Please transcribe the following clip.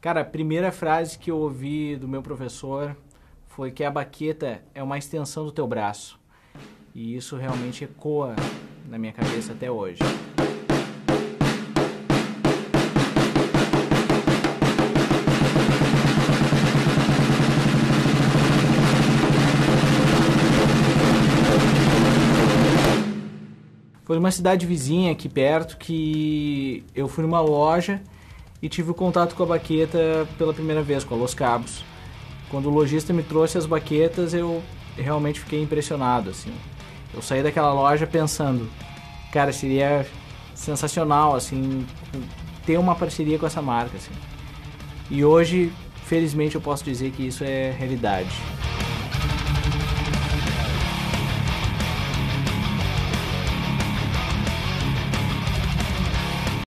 Cara, a primeira frase que eu ouvi do meu professor foi que a baqueta é uma extensão do teu braço. E isso realmente ecoa na minha cabeça até hoje. Foi uma cidade vizinha aqui perto que eu fui numa loja e tive o contato com a baqueta pela primeira vez, com a Los Cabos. Quando o lojista me trouxe as baquetas, eu realmente fiquei impressionado, assim. Eu saí daquela loja pensando, cara, seria sensacional, assim, ter uma parceria com essa marca, assim. E hoje, felizmente, eu posso dizer que isso é realidade.